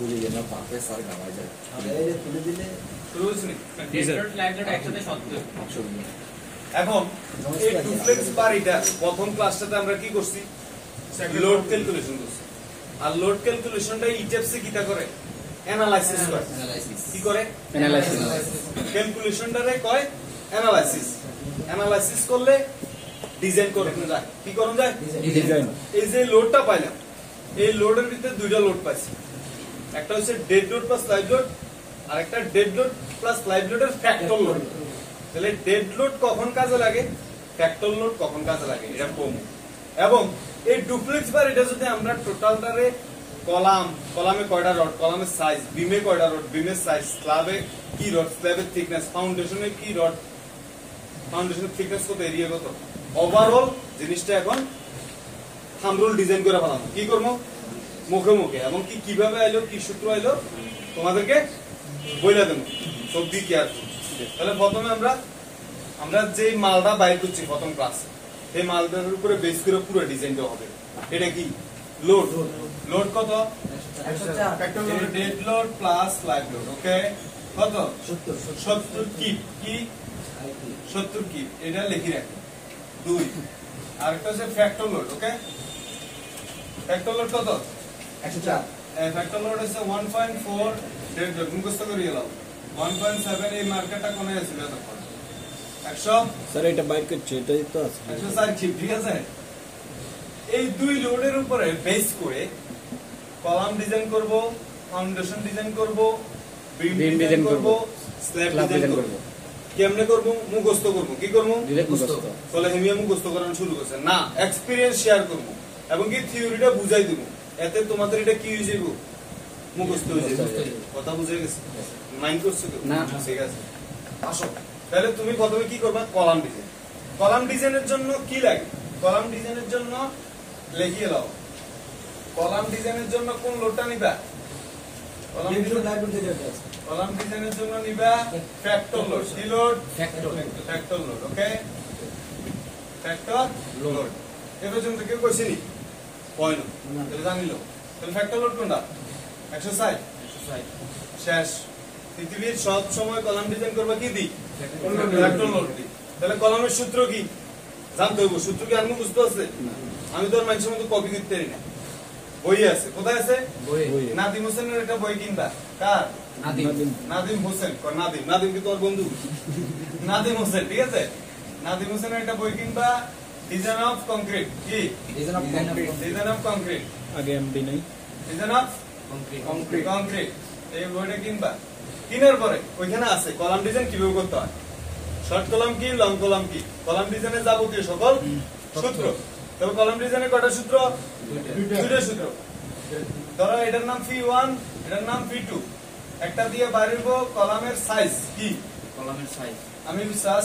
তুলি যেন পাপে সার গাওয়া যায় তুলে দিলে এখন এই ডুপ্লেক্স বাড়িটা প্রথম ক্লাসটাতে আমরা কি করছি? লোড ক্যালকুলেশন করছি। আর লোড ক্যালকুলেশনটা ইটেপসে কিটা করে? অ্যানালাইসিস করে। কি করে. ক্যালকুলেশনটারে কয়? অ্যানালাইসিস অ্যানালাইসিস করলে ডিজাইন করুন যায়। কি করুন যায়? ডিজাইন এই যে লোডটা পাইলাম এই লোডের ভিতরে দুইটা লোড পাইছি। একটা হচ্ছে dead load plus live load আর একটা ডেড লোড প্লাস লাইভ লোডের ফ্যাক্টর লোড তাহলে ডেড লোড কখন কাজে লাগে? ফ্যাক্টর লোড কখন কাজে লাগে? এটা কম। এবং এই ডুপ্লেক্স বার এটা যদি আমরা টোটালটারে কলাম, কলামে কয়টা রড কলামের সাইজ বিমে কয়টা রড বিমের সাইজ স্ল্যাবে কি রড স্ল্যাবের থিকনেস ফাউন্ডেশনে কি রড ফাউন্ডেশনের থিকনেস কত? এরিয়া কত? ওভারঅল জিনিসটা এখন থামরুল ডিজাইন করে ফেলাম কি করব? মুখে মুখে এবং কি কীভাবে আইলো কি সূত্র আইলো তোমাদেরকে বইলা দেবো। সব দিক কেয়ার তাহলে প্রথমে আমরা আমরা যে মালটা বাইর করছি প্রথম ক্লাস সেই মালটার উপরে বেস করে পুরো ডিজাইনটা হবে। এটা কি? লোড লোড কত? Dead load plus live load okay কত? সত্তর। সত্তর কি কি? সত্তর কি এটা লিখে রাখি। দুই। আরেকটা হচ্ছে factor load okay factor load কত? একশো চার। ফ্যাক্টর লোড হচ্ছে ওয়ান পয়েন্ট ফোর ডেড মুখস্থ করে গেলাম। ওয়ান পয়েন্ট সেভেন এই মার্কেটটা কোনে আছে তখন? একশো? স্যার এটা বাইর করছে এটাই তো আছে। একশো ষাট ঠিক আছে? এই দুই লোডের উপরে বেস করে কলাম ডিজাইন করব ফাউন্ডেশন ডিজাইন করব বিম ডিজাইন করব করব, স্ল্যাব slab ডিজাইন করব। করব। কেমনে করব? মুখস্থ করব। কি করব? মুখস্থ। তাহলে হেমিয়া মুখস্থ করানো শুরু করছে। না এক্সপেরিয়েন্স শেয়ার করব। এবং কি থিওরিটা বুঝাই দেব। এতে তোমাদের এটা কি হয়ে যাবে মুখস্থ হয়ে যাবে। কথা বুঝে গেছে? মাইন্ড করছ না। ঠিক আছে। আসো। তাহলে তুমি প্রথমে কি করবা? Column design. কলাম ডিজাইনের জন্য কি লাগে? কলাম ডিজাইনের জন্য লিখিয়ে দাও। কলাম ডিজাইনের জন্য কোন লোডটা নিবা? কলাম কলাম ডিজাইনের জন্য নিবা ফ্যাক্টর লোড কি load. Factor load okay factor load এ পর্যন্ত কেউ কইছিনি না না। তাহলে ফ্যাক্টর লোড কোনটা? একশো ষাট? শেষ। পৃথিবীর সব সময় কলাম ডিজাইন করবা কি দি ফ্যাক্টর লোড দি তাহলে কলামের সূত্র কি? জানতে হইব। সূত্র কি আমি বুঝতে আছে? আমি তো আর মানুষের মতো কপি করতে পারি না। বই আছে। কোথায় আছে? বই। নাদিম হোসেনের একটা বই কিনবা। কার? নাদিম। নাদিম। হোসেন। নাদিম? নাদিম কি তোর বন্ধু? নাদিম হোসেন ঠিক আছে? নাদিম হোসেনের একটা বই কিনবা। ডিজাইন অফ কংক্রিট কি design of concrete design of concrete আগে এমডি নাই ডিজাইন অফ কংক্রিট কংক্রিট এই বইটা কিনবা। কিনার পরে ওইখানে আছে কলাম ডিজাইন কীভাবে করতে হয়? শর্ট কলাম কি লং কলাম কি? কলাম ডিজাইনের যাবতীয় সকল সূত্র। তবে কলাম ডিজাইনের কটা সূত্র? দুইটা। সূত্র। ধরো এটার নাম ফি ওয়ান এটার নাম ফি টু একটা দিয়ে বাড়িব কলামের সাইজ কি? কলামের সাইজ আমি বিশ্বাস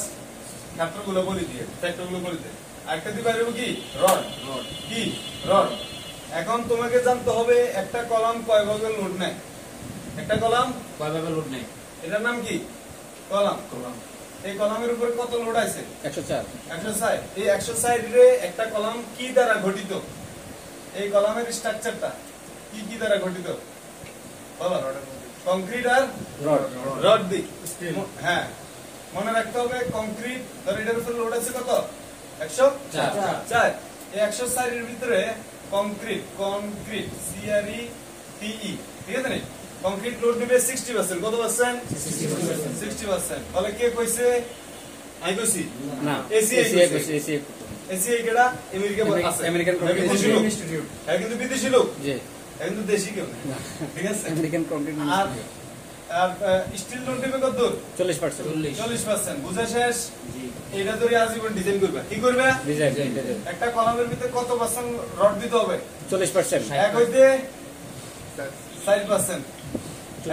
ফ্যাক্টরগুলো বলি দিয়ে ফ্যাক্টরগুলো বলি দিয়ে। আরেকটা দিয়ে বাড়িব কি? রড রড কি? রড এখন তোমাকে জানতে হবে একটা কলাম কয় ভাগের লোড নেয়? একটা কলাম? কয়ভাবে লোড নেই এটার নাম কি? কলাম। কলাম। এই কলামের উপরে কত লোড আছে? একশো চার। একশো সাইড এই একশো সাইড রে একটা কলাম কি দ্বারা গঠিত? এই কলামের স্ট্রাকচারটা কি কি দ্বারা গঠিত? বলো। কংক্রিট আর রড রড দি হ্যাঁ। মনে রাখতে হবে কংক্রিট ধর এটার উপরে লোড আছে কত? একশো? চার। চার। এই একশো সাইডের ভিতরে কংক্রিট কংক্রিট সিআরই টিই ঠিক আছে কংক্রিট লোড নেবে সিক্সটি পার্সেন্ট কত পার্সেন্ট সিক্সটি পার্সেন্ট বলে কে কইছে? আমি কইছি? না এসি এসি এসি এসি কেডা? আমেরিকান। ইনস্টিটিউট হ্যাঁ কিন্তু বিদেশি লোক। জি। কিন্তু দেশি কেউ ঠিক আছে? আমেরিকান কংক্রিট স্টিল লোড নেবে কত দূর? চল্লিশ পার্সেন্ট। চল্লিশ। পার্সেন্ট। বুঝা শেষ? এটা ধরে আজীবন ডিজাইন করবে। কি করবে? ডিজাইন একটা কলামের ভিতরে কত পার্সেন্ট রড দিতে হবে? চল্লিশ পার্সেন্ট। এক হইতে ষাট পার্সেন্ট।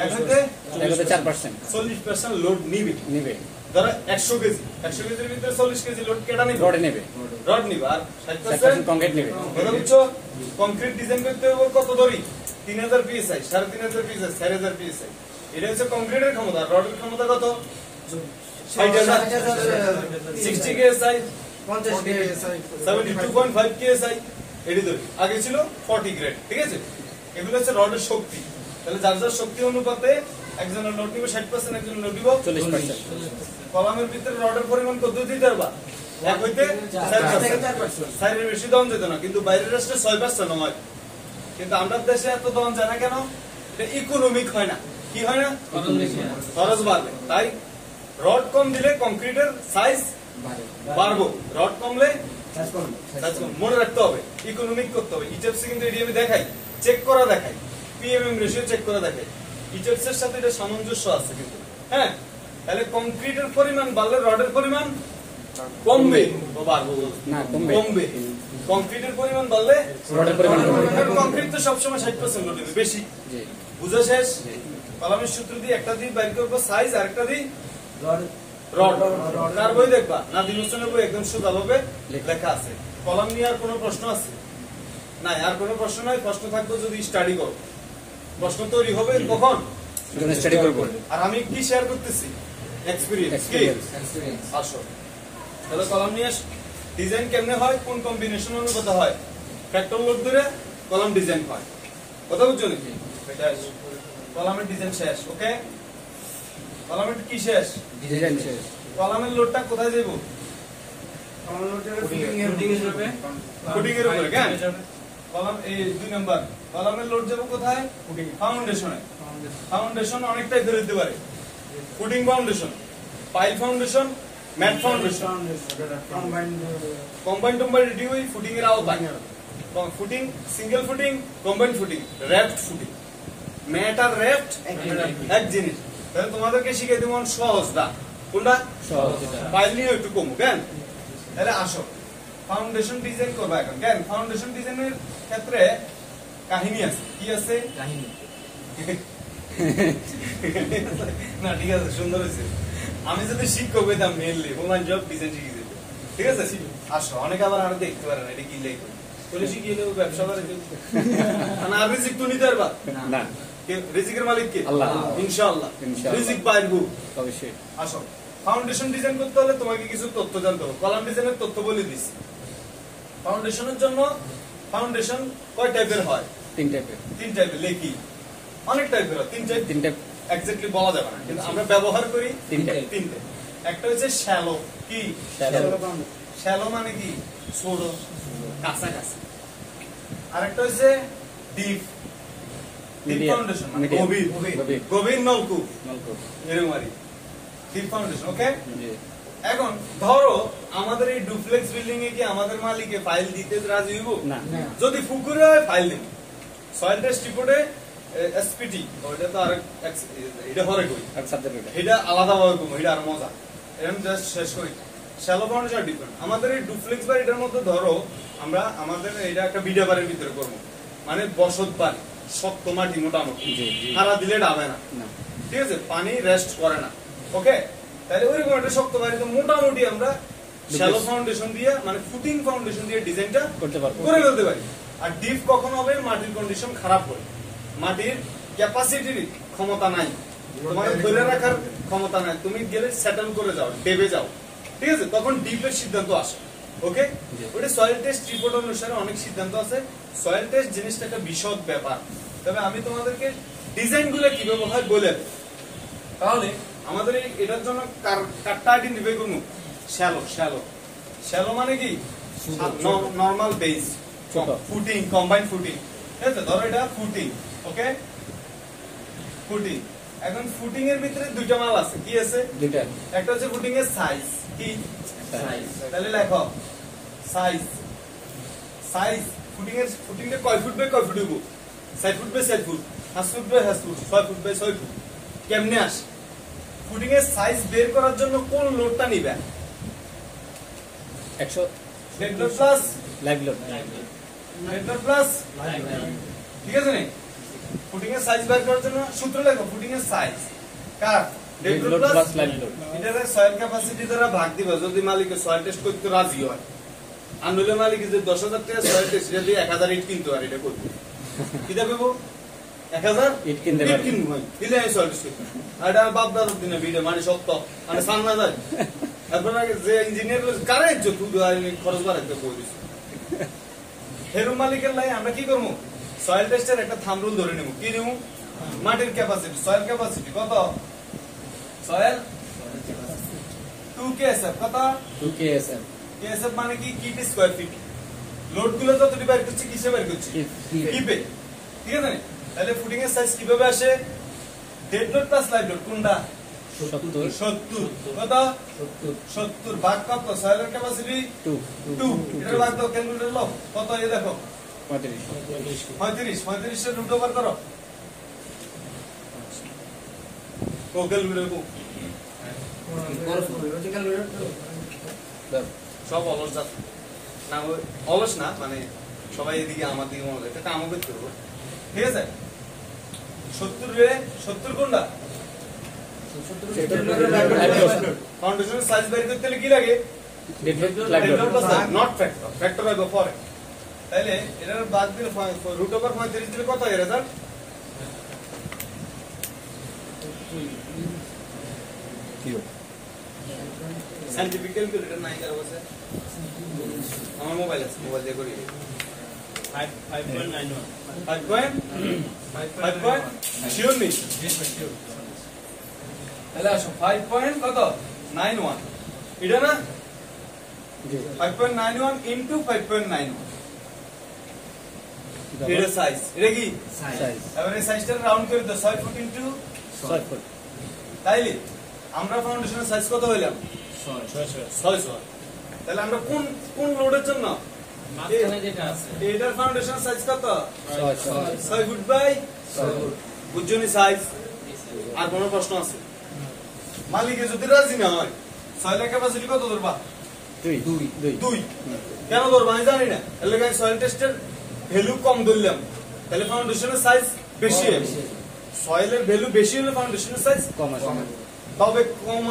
এক হইতে লোড নিবে। নিবে। ধরো একশো কেজি। একশো কেজির ভিতরে চল্লিশ কেজি লোড কেটা নিবে? রডে নেবে। রড নিবে। আর ষাট চার পার্সেন্ট পার্সেন্ট কংক্রিট নেবে। কথা বুঝছ কংক্রিট ডিজাইন করতে হবে কত ধরি তিন হাজার পিএসআই সাড়ে তিন হাজার পিএসআই চার হাজার পিএসআই এটা হচ্ছে কংক্রিটের ক্ষমতা রডের ক্ষমতা কত? সিক্সটি কেএসআই পঞ্চাশ KG seventy two point five KSI এটি ধরি আগে ছিল ফর্টি গ্রেড ঠিক আছে? এগুলো হচ্ছে রডের শক্তি। তাহলে যার যার শক্তি অনুপাতে একজনের লোড নিব ষাট পার্সেন্ট একজনের লোড নিব চল্লিশ পার্সেন্ট কলামের ভিতরে রডের পরিমাণ কত দিতে পারবা এক হইতে চার চার থেকে পার্সেন্ট চার পার্সেন্ট সাইডের বেশি দহন যেত না কিন্তু বাইরের রাষ্ট্রে ছয় পার্সেন্ট হয়। কিন্তু আমরা দেশে এত দহন যায় না কেন? এটা ইকোনমিক হয় না। কি হয় না? খরচ বাড়বে। তাই রড কম দিলে কংক্রিটের সাইজ বাড়বো। রড কমলে। মনে রাখতে হবে ইকোনমিক করতে হবে। ইটেপসে কিন্তু এটি আমি দেখাই চেক করা দেখাই। পিএমএম রেশিও চেক করা দেখাই। ইটেপসের সাথে এটা সামঞ্জস্য আছে কিন্তু। হ্যাঁ? তাহলে কংক্রিটের পরিমাণ বাড়লে রডের পরিমাণ কমবে কমবে। কংক্রিটের পরিমাণ বাড়লে রডের পরিমাণ কংক্রিট তো সবসময় ষাট পার্সেন্ট বেশি। বুঝা শেষ? কলামের সূত্র দিয়ে একটা দিয়ে বাইর করব সাইজ আর একটা দিয়ে রড রড রড। কার বই দেখবা না দিনুসনের বই একদম সুদাভাবে লেখা। লেখা আছে। কলাম নিয়ে আর কোনো প্রশ্ন আছে? নাই আর কোনো প্রশ্ন নাই প্রশ্ন থাকবে যদি স্টাডি করো। প্রশ্ন তৈরি হবে কখন? স্টাডি করব। আর আমি কি শেয়ার করতেছি? এক্সপিরিয়েন্স কি? এক্সপিরিয়েন্স আসো। তাহলে কলাম নিয়ে ডিজাইন কেমনে হয়? কোন কম্বিনেশন অনুপাতে হয়? ফ্যাক্টর লোড ধরে কলাম ডিজাইন হয়। কথা বুঝছ নাকি? কলামের ডিজাইন শেষ ওকে কলামের কি শেষ? ডিজাইন শেষ। কলামের লোডটা কোথায় যাব ফুটিং এর দিকে ফুটিং এর উপরে। কেন? কলাম এই দুই নাম্বার কলামের লোড যাব কোথায়? ফাউন্ডেশনে ফাউন্ডেশন অনেকটাই ফেরত দিতে পারে। Footing foundation pile foundation mat foundation combined combine টম্বাইন রেডি হই ফুটিং এর আওতায়। Footing single footing combine footing raft footing mat আর র্যাপড এক জিনিস। তাহলে তোমাদেরকে শিখিয়ে দেবো সহজ দা। কোনটা। নিয়ে একটু কমু কেন? তাহলে আসো। ফাউন্ডেশন ডিজাইন করবা এখন কেন? ফাউন্ডেশন ডিজাইনের ক্ষেত্রে কাহিনী আছে। কি আছে? না ঠিক আছে সুন্দর হয়েছে। আমি যদি শিক্ষক হইতাম মেনলি ওমান জব ডিজাইন শিখে যেত ঠিক আছে আসো অনেকে আবার আর দেখতে পারে না এটা কি লেখো? বলে শিখিয়ে দেবো ব্যবসা করে। না আর রিজিক তো নিতে পারবা। না। কে- রিজিকের মালিক কে? আল্লাহ। ইনশাআল্লাহ। ইনশাআল্লাহ। রিজিক পাইবো অবশ্যই আসো। ফাউন্ডেশন ডিজাইন করতে হলে তোমাকে কিছু তথ্য জানতে হবে। কলাম ডিজাইনের তথ্য বলে দিচ্ছি ফাউন্ডেশনের জন্য ফাউন্ডেশন কয় টাইপের হয়? তিন টাইপের তিন টাইপের লেখি অনেক টাইপের হয়। তিন টাইপ তিন টাইপ এক্স্যাক্টলি বলা যাবে না। কিন্তু আমরা ব্যবহার করি তিন টাইপ তিনটে। একটা হচ্ছে শ্যালো কি? শ্যালো মানে কি? ছোট। কাছাকাছি। আরেকটা হচ্ছে ডিপ ডিপ Medium. ফাউন্ডেশন মানে Medium. গভীর গভীর। গভীর নলকূপ। নলকূপ। এরকম আর ফাউন্ডেশন ওকে এখন ধরো আমাদের এই ডুপ্লেক্স বিল্ডিং এ কি আমাদের মালিকে ফাইল দিতে রাজি হইব? না। যদি পুকুরে হয় ফাইল দেব। সয়েল টেস্ট রিপোর্টে এসপিটি তো এটা হরে কই? আলাদা ভাবে কম এটা আর মজা। এরকম জাস্ট শেষ করি। শ্যালো ফাউন্ডেশন ডিফারেন্ট আমাদের এই ডুপ্লেক্স বাড়ি এটার মধ্যে ধরো আমরা আমাদের এটা একটা বিডা বাড়ির ভিতরে করব। মানে বসত বাড়ি। শক্ত মাটি মোটামুটি। হারা দিলে ডাবে না। ঠিক আছে পানি রেস্ট করে না। ওকে তাহলে ওইরকম একটা শক্ত বাড়িতে মোটামুটি আমরা শ্যালো ফাউন্ডেশন দিয়ে মানে ফুটিং ফাউন্ডেশন দিয়ে ডিজাইনটা করতে পারব। করে ফেলতে পারি। আর ডিপ কখন হবে? মাটির কন্ডিশন খারাপ করে। মাটির ক্যাপাসিটির ক্ষমতা নাই। তোমার ধরে রাখার ক্ষমতা নাই। তুমি গেলে সেটেল করে যাও ডেবে যাও। ঠিক আছে? তখন ডিপের সিদ্ধান্ত আসে। ওকে ওটা সয়েল টেস্ট রিপোর্ট অনুসারে অনেক সিদ্ধান্ত আছে। সয়েল টেস্ট জিনিসটা একটা বিশদ ব্যাপার। তবে আমি তোমাদেরকে ডিজাইনগুলো কীভাবে হয় বলে তাহলে আমাদের এই এটার জন্য কার- কারটা আইডেন্টিফাই করব শ্যালো শ্যালো। শ্যালো মানে কি? Normal base. Footing combine footing ঠিক আছে? ধরো এটা ফুটিং ওকে ফুটিং এখন ফুটিং এর ভিতরে দুইটা মাল আছে। কি আছে? দুইটা। একটা হচ্ছে ফুটিং এর সাইজ কি? Size। তাহলে লেখো। সাইজ সাইজ ফুটিং এর ফুটিং এর কয় ফুট বাই কয় ফুট হইব? সাইড ফুট বাই সাইড ফুট হাস ফুট বাই হাস ফুট ছয় ফুট বাই ছয় ফুট কেমনে আসে? ফুটিং এর সাইজ বের করার জন্য কোন লোডটা নিবে? একশো dead load plus live load dead load plus ঠিক আছে নি? ফুটিং এর সাইজ বের করার জন্য সূত্র লেখো ফুটিং এর সাইজ কার? Dead load load plus plus live load এটারে সয়েল ক্যাপাসিটি দ্বারা ভাগ দিবা যদি মালিকের সয়েল টেস্ট করতে রাজি হয়। আর নইলে মালিক যে দশ হাজার টাকা সয়েল টেস্ট এক হাজার ইট কিনতো আর এটা করব। কি দেবে এক হাজার? ইট কিনতে পারবে। কিনবো ভাই। দিলে আমি সয়েল আর এটা বাপ দাদার দিনে ভিড়ে মানে মানে সামনে যায়। তারপর যে ইঞ্জিনিয়ার কারে ইজ্জত খরচ বাড়াইতে বই দিস হেরু মালিকের লাই আমরা কি করব? সয়েল টেস্টের একটা থামরুল ধরে নেব। কি নেব? মাটির ক্যাপাসিটি সয়েল ক্যাপাসিটি কত? সয়েল টু কেএসএফ কত? টু কেএসএম কেএসএফ মানে কি? কিপ স্কয়ার ফিট লোডগুলো যতটি বের করছে কিসে বের করছে? কিপে। ঠিক আছে? তাহলে ফুটিং এর সাইজ কীভাবে আসে? Dead load plus live load কোনটা? সত্তর। কত? সত্তর। ভাগ কত? সয়েলের ক্যাপাসিটি টু। টু। এটার ভাগ দাও ক্যালকুলেটর লো। কত? এই দেখো। পঁয়ত্রিশ। পঁয়ত্রিশ। পঁয়ত্রিশের রুট ওভার করো। ও ক্যালকুলেটর কো সব অলস যাচ্ছে। না অলস না মানে সবাই এদিকে আমার দিকে মনে হয় এটা কামও ঠিক আছে? সত্তর রে সত্তর কোনটা ফাউন্ডেশনের সাইজ বের করতে হলে কি লাগে? Dead load live load not factor factor হবে পরে। তাইলে এটার বাদ দিলে রুট ওভার পঁয়ত্রিশ দিলে কত হয় রেজাল্ট নাই কারও কাছে আমার মোবাইল আছে মোবাইল দিয়ে করি। এটা না? Five point nine one into five point nine one এটা সাইজ এটা কি? সাইজ এবার সাইজটা রাউন্ড করে দাও ছয় ফুট ইন্টু ছয় ফুট তাইলে আমরা ফাউন্ডেশনের সাইজ কত হইলাম? ছয় ছয়। তাহলে আমরা কোন কোন লোডের জন্য? এটার ফাউন্ডেশন সাইজ কত? ছয় ফুট বাই বুঝছনি সাইজ আর কোনো প্রশ্ন আছে? মালিকে যদি রাজি না হয় ছয় লাখ ক্যাপাসিটি কত ধরবা? দুই। দুই। দুই। দুই। কেন ধরবো? আমি জানি না। এর লেগে সয়েল টেস্টের ভ্যালু কম ধরলাম। তাহলে ফাউন্ডেশনের সাইজ বেশি হবে। সয়েলের ভ্যালু বেশি হলে ফাউন্ডেশনের সাইজ কম আছে। তবে কম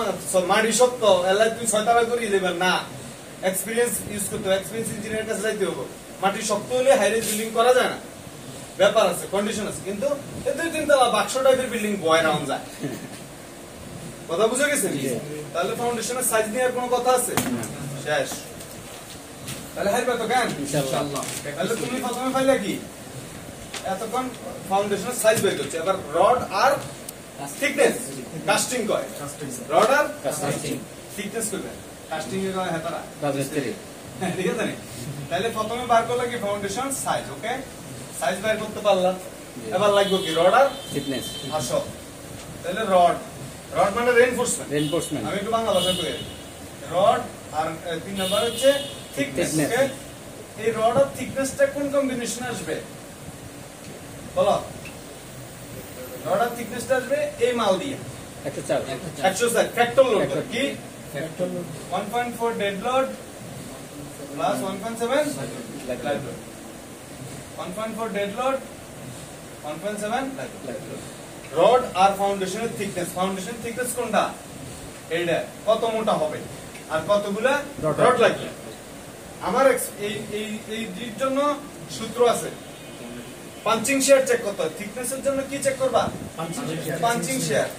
মাটি শক্ত এলাই তুই ছয় তারা করিয়ে দেবেন। না। এক্সপিরিয়েন্স ইউজ করতে হবে। এক্সপিরিয়েন্স ইঞ্জিনিয়ার কাছে যাইতে হবে মাটি শক্ত হলে হাইরে বিল্ডিং করা যায় না। ব্যাপার আছে কন্ডিশন আছে। কিন্তু দুই তিন তলা বাক্স টাইপের বিল্ডিং বয় রাউন্ড যায়। কথা বুঝে গেছেন? তাহলে ফাউন্ডেশনের সাইজ নিয়ে আর কোনো কথা আছে? শেষ। তাহলে হাইবে তো জ্ঞান? ইনশাআল্লাহ। তাহলে তুমি প্রথমে পাইলে কি? এতক্ষণ ফাউন্ডেশনের সাইজ বের করছে। এবার রড আর থিকনেস কাস্টিং কয়? রড আর কাস্টিং থিকনেস করবে কাস্টিং এর হেতারা রাজমিস্ত্রি। ঠিক আছে তাহলে প্রথমে বার করলে কি ফাউন্ডেশন সাইজ ওকে সাইজ বের করতে পারলাম এবার লাগবে কি রড আর ফিটনেস আসো তাহলে রড রড মানে রেইনফোর্সমেন্ট রেনফোর্সমেন্ট আমি একটু বাংলা ভাষা কই রড আর তিন নাম্বার হচ্ছে থিকনেস Thickness. এই রড আর থিকনেসটা কোন কম্বিনেশন আসবে? বলো। রড আর থিকনেসটা আসবে এই মাল দিয়ে। ফ্যাক্টর লোড কি? One point four dead load plus one point seven live load one point four dead load one point seven rod আর ফাউন্ডেশনের থিকনেস ফাউন্ডেশন থিকনেস কোনটা? এইটা। কত মোটা হবে? আর কতগুলা রড লাগবে। আমার এই এই এই এর জন্য সূত্র আছে। পাঞ্চিং শেয়ার চেক করতে হয়। থিকনেসের জন্য কি চেক করবা? পাঞ্চিং শেয়ার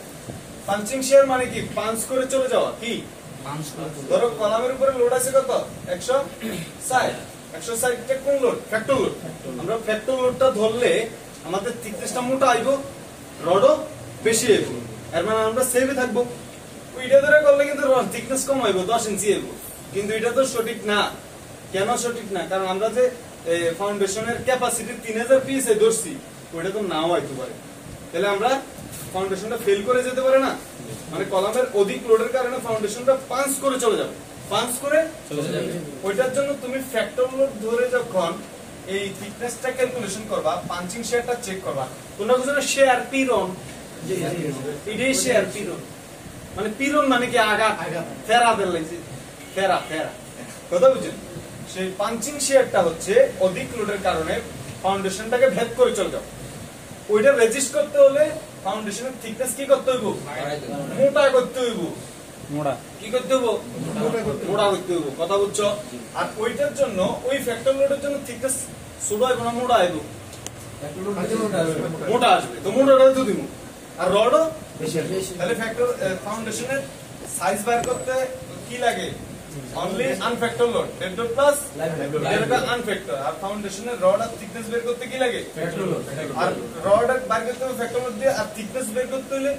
পাঞ্চিং শেয়ার মানে কি? পাঞ্চ করে চলে যাওয়া। কি? ধরো কলামের উপরে লোড আছে কত? একশো ষাট। একশো ষাটটা কোন লোড ফ্যাক্টর লোড আমরা ফ্যাক্টর লোডটা ধরলে আমাদের থিকনেসটা মোটা আইব, রডও বেশি আইব। এর মানে আমরা সেভে থাকব। ওইটা ধরে করলে কিন্তু থিকনেস কম আইব, দশ ইঞ্চি আইব। কিন্তু এটা তো সঠিক না। কেন সঠিক না? কারণ আমরা যে ফাউন্ডেশনের ক্যাপাসিটি তিন হাজার পিস ধরছি, ওইটা তো নাও হইতে পারে। তাহলে আমরা ফাউন্ডেশনটা ফেল করে যেতে পারে না? মানে কলামের অধিক লোডের কারণে ফাউন্ডেশনটা পাঞ্চ করে চলে যাবে। পাঞ্চ করে চলে যাবে। ওইটার জন্য তুমি ফ্যাক্টর লোড ধরে যখন এই থিকনেসটা ক্যালকুলেশন করবা পাঞ্চিং শেয়ারটা চেক করবা তোমরা বুঝো না শেয়ার পিরন এটাই শেয়ার পিরন মানে পিরন মানে কি আঘাত? ফেরা দেন ফেরা ফেরা। কথা বুঝছেন? সেই পাঞ্চিং শেয়ারটা হচ্ছে অধিক লোডের কারণে ফাউন্ডেশনটাকে ভেদ করে চলে যাও ওইটা রেজিস্ট করতে হলে ফাউন্ডেশনের থিকনেস কি করতে হইব? মোটা করতে হইব। মোড়া কি করতে হইব? মোটা করতে হইব। কথা বুঝছ? আর ওইটার জন্য ওই ফ্যাক্টর লোডের জন্য থিকনেস ছোট হইব না মোটা হইব। মোটা আসবে। তো মোটাটা তো দিব আর রডও তাহলে ফ্যাক্টর ফাউন্ডেশনের সাইজ বার করতে কি লাগে? Only unfactor load dead plus এটা আনফ্যাক্টর আর ফাউন্ডেশনের রড আর থিকনেস বের করতে কি লাগে? পেট্রোল আর রড আর বাইর করতে হবে ফ্যাক্টর লোড দিয়ে আর থিকনেস বের করতে হলে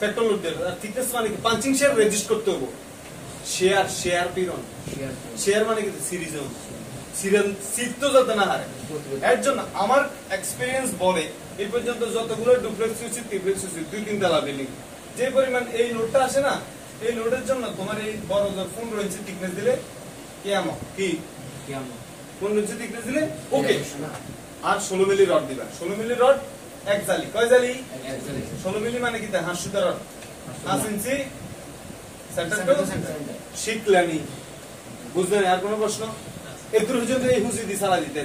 ফ্যাক্টর লোড দিয়ে। আর থিকনেস মানে কি? পাঞ্চিং শেয়ার রেজিস্ট করতে হবে। শেয়ার শেয়ার পিরন শেয়ার মানে কি? সিরিজ সিরিয়াল সিট তো যাতে না হারে। এর জন্য আমার এক্সপিরিয়েন্স বলে এই পর্যন্ত যতগুলো ডুপ্লেক্স ট্রিপ্লেক্স হয়েছে দুই তিন তলা বিল্ডিং যে পরিমাণ এই লোডটা আসে না এই লোডের জন্য তোমার এই বড় পনেরো ইঞ্চি থিকনেস দিলে কি পনেরো ইঞ্চি থিকনেস দিলে ওকে আর ষোলো মিলি রড দিবা। ষোলো মিলি রড এক জালি। কয় জালি? ষোলো মিলি মানে কি হাঁস সুতা রড পাঁচ ইঞ্চি। শিখলানি বুঝলেন আর কোনো প্রশ্ন? এত পর্যন্ত এই হুঁচি দিয়ে সারা দিতে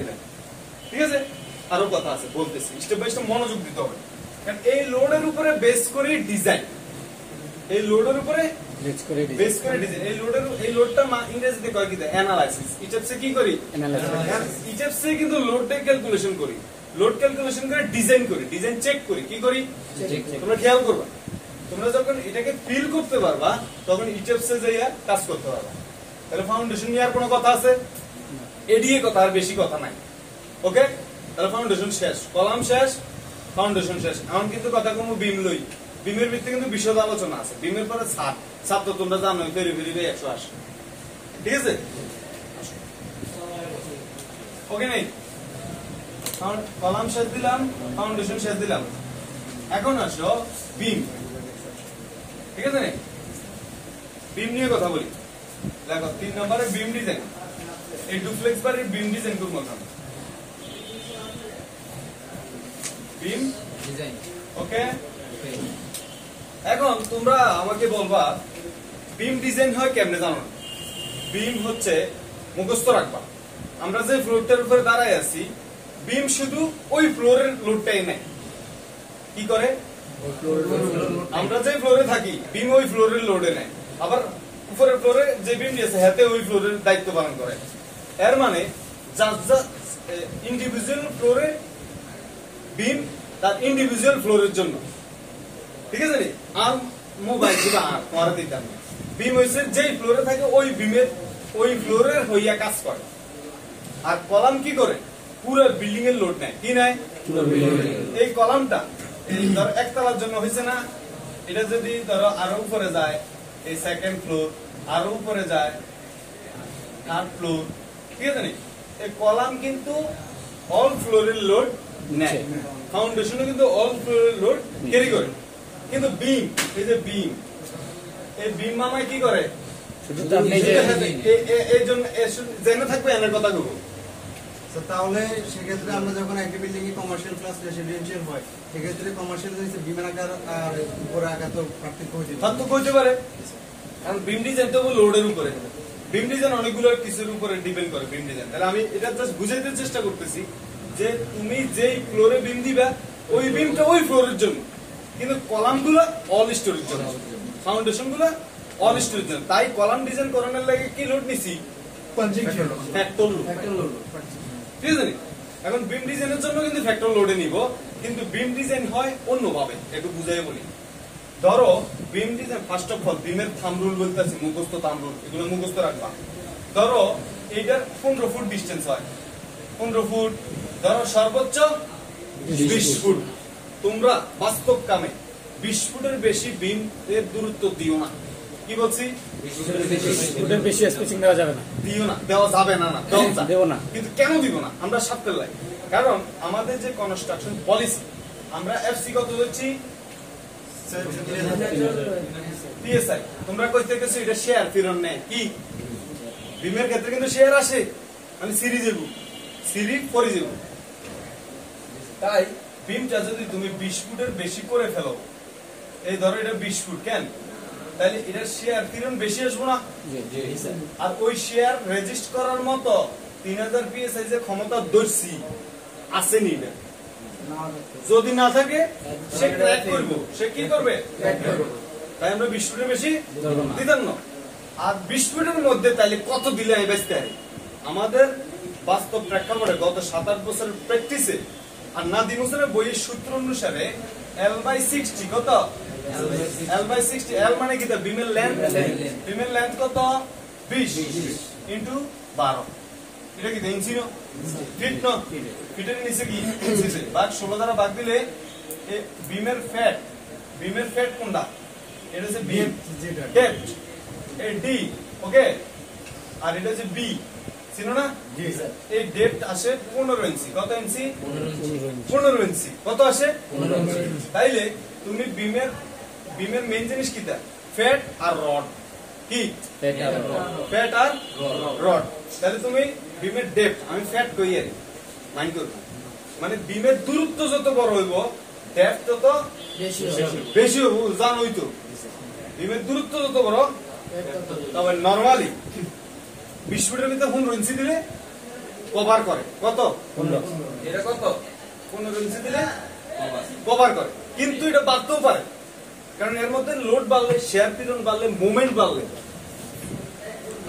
ঠিক আছে? আরও কথা আছে বলতেছি। স্টেপ বাই স্টেপ মনোযোগ দিতে হবে। কারণ এই লোডের উপরে বেস করে ডিজাইন এই লোডের উপরে রেজ করে দিই বেস করে ডিজাইন এই লোডের এই লোডটা ইংরেজিতে কয় কি দেয়? অ্যানালাইসিস ইটেপসে কি করি? ইটেপসে কিন্তু ক্যালকুলেশন করি। লোড ক্যালকুলেশন করে ডিজাইন করি। ডিজাইন চেক করি। কি করি? তোমরা খেয়াল করবা। তোমরা যখন এটাকে ফিল করতে পারবা তখন ইটেপসে যাইয়া কাজ করতে পারবা। তাহলে ফাউন্ডেশন নিয়ে আর কোনো কথা আছে? এডিএ কথা আর বেশি কথা নাই। ওকে তাহলে ফাউন্ডেশন শেষ। কলাম শেষ ফাউন্ডেশন শেষ। এমন কিন্তু কথা কোনো বিম লই। বিমের ভিত্তি কিন্তু বিশদ আলোচনা আছে। বিমের পরে ছাদ ছাদ তো তোমরা জানো ফেরি ফেরি একশো আশি। ঠিক আছে? ওকে নেই। কলাম শেষ দিলাম ফাউন্ডেশন শেষ দিলাম। এখন আসো বিম ঠিক আছে নে বিম নিয়ে কথা বলি। দেখো তিন নম্বরে বিম ডিজাইন এই ডুপ্লেক্স বারের বিম ডিজাইন করব এখন বিম ডিজাইন ওকে এখন তোমরা আমাকে বলবা বিম ডিজাইন হয় কেমনে জানো? বিম হচ্ছে মুখস্থ রাখবা। আমরা যে ফ্লোরটার উপরে দাঁড়ায় আছি বিম শুধু ওই ফ্লোরের লোডটাই নেয়। কি করে? আমরা যে ফ্লোরে থাকি বিম ওই ফ্লোরের লোডে নেয়। আবার উপরের ফ্লোরে যে বিম দিয়েছে হাতে ওই ফ্লোরের দায়িত্ব পালন করে। এর মানে যার যা ইন্ডিভিজুয়াল ফ্লোরে বিম তার ইন্ডিভিজুয়াল ফ্লোরের জন্য। ঠিক আছে নি? আর মোবাইল কিবা আর তোমার দিতাম না। বিম হইছে যেই ফ্লোরে থাকে ওই বিমের ওই ফ্লোরের হইয়া কাজ করে। আর কলাম কি করে? পুরো বিল্ডিং এর লোড নেয়। কি নেয়? এই কলামটা এই ধরো একতলার জন্য হয়েছে না এটা যদি ধরো আরও উপরে যায় এই সেকেন্ড ফ্লোর আরও উপরে যায় থার্ড ফ্লোর ঠিক আছে নি? এই কলাম কিন্তু অল ফ্লোরের লোড নেয়। ফাউন্ডেশনও কিন্তু অল ফ্লোরের লোড ক্যারি করে। কিন্তু বিম এই যে বিম এই বিম মামায় কি করে? শুধু তো আপনি যে এই- এই- এই জন্য জেনে থাকবে এনের কথা বলব তাহলে সেক্ষেত্রে আমরা যখন একই বিল্ডিং এ কমার্শিয়াল প্লাস রেসিডেন্সিয়াল হয় সেক্ষেত্রে কমার্শিয়াল হচ্ছে বিমান আকার আর উপরে আকার তো পার্থক্য হয়ে যেতে পার্থক্য হইতে পারে। কারণ বিম ডিজাইন তো লোডের উপরে। বিম ডিজাইন অনেকগুলো কিছুর উপরে ডিপেন্ড করে বিম ডিজাইন তাহলে আমি এটা জাস্ট বুঝাইতে চেষ্টা করতেছি যে তুমি যেই ফ্লোরে বিম দিবা ওই বিমটা ওই ফ্লোরের জন্য। কিন্তু কলামগুলো অল স্টোরের জন্য ফাউন্ডেশনগুলো অল স্টোরের জন্য। তাই কলাম ডিজাইন করানোর লাগে কি লোড নিছি? ফ্যাক্টর লোড ঠিক আছে এখন বিম ডিজাইনের জন্য কিন্তু ফ্যাক্টর লোডে নিব কিন্তু বিম ডিজাইন হয় অন্যভাবে একটু বুঝাই বলি। ধরো beam design first of all বিমের থাম রুল বলতেছি মুখস্থ থাম রুল এগুলো মুখস্থ রাখবা। ধরো এইটার পনেরো ফুট ডিস্টেন্স হয়। পনেরো ফুট ধরো সর্বোচ্চ বিশ ফুট। তোমরা বাস্তব কামে বিশ ফুটের বেশি বিম এর দূরত্ব দিও না। কি বলছি? বেশি স্পেসিং দেওয়া যাবে না। দিও না দেওয়া যাবে না না না। কিন্তু কেন দিব না? আমরা লাই। কারণ আমাদের যে কনস্ট্রাকশন পলিসি আমরা এফসি কত হচ্ছি পিএসআই তোমরা কইতে গেছো এটা শেয়ার ফিরন নেয়। কি? বিমের ক্ষেত্রে কিন্তু শেয়ার আসে। মানে সিরিজ এবু সিরি পরে যাব তাই বিমটা যদি তুমি বিশ ফুটের বেশি করে ফেলো এই ধরো এটা বিশ ফুট কেন? তাহলে এটা শেয়ার ফিরন বেশি আসব না? আর ওই শেয়ার রেজিস্ট করার মতো তিন হাজার পিএসআই যে ক্ষমতা দর্শি আসেনি এটা? যদি না থাকে সে ক্র্যাক করব। সে কি করবে? তাই আমরা বিশ ফুটের বেশি দিতাম না। আর বিশ ফুটের মধ্যে তাহলে কত দিলে আমি বেচতে আমাদের বাস্তব প্রেক্ষাপটে গত সাত আট বছরের প্র্যাকটিসে আর নাদিম হোসেনের বইয়ের সূত্র অনুসারে এল বাই সিক্সটি কত? এল বাই সিক্সটি এল মানে কি বিমের লেন্থ বিমের লেন্থ কত? বিশ। ইন্টু বারো। এটা কি ইঞ্চি নো? Fit no? ফিটের নিচে কি? ইঞ্চিতে ভাগ ষোলো দ্বারা ভাগ দিলে এ বিমের ফ্যাট বিমের ফ্যাট কোনটা? এটা হচ্ছে বিম এ ডি ওকে আর এটা হচ্ছে বি চিনো না? এই ডেপ্থ আসে পনেরো ইঞ্চি কত ইঞ্চি পনেরো ইঞ্চি কত আসে? তাইলে তুমি বিমের বিমের মেইন জিনিস ফ্যাট আর রড কি? ফ্যাট আর রড তাহলে তুমি বিমের ডেপথ আমি ফ্যাট কই আর মাইন্ড করব মানে বিমের দূরত্ব যত বড় হইব ডেপথ তত বেশি হইব জানোই তো। বিমের দূরত্ব যত বড় তবে নরমালি বিশ ফুটের ভিতরে পনেরো ইঞ্চি দিলে কভার করে। কত? এটা কত? পনেরো ইঞ্চি দিলে কভার করে। কিন্তু এটা বাড়তেও পারে। কারণ এর মধ্যে লোড বাড়লে শেয়ার পিরন বাড়লে মুভমেন্ট বাড়লে